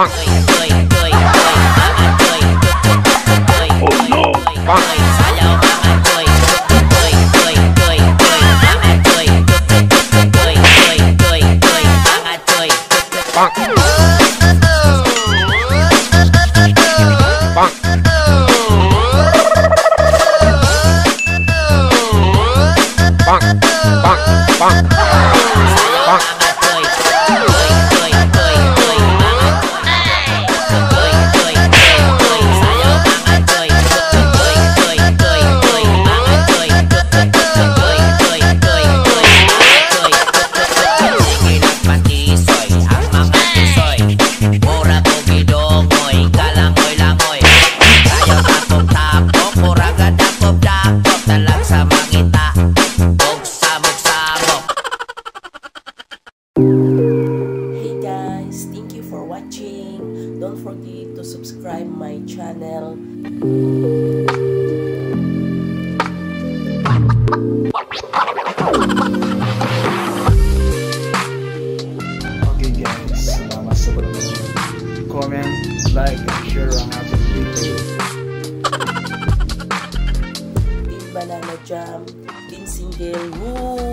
Funk. Oh no. Funk. Bonk, bonk, bonk. Hey guys, thank you for watching. Don't forget to subscribe my channel. Okay guys. Comment, like, and share. Banana Jam, Team Single,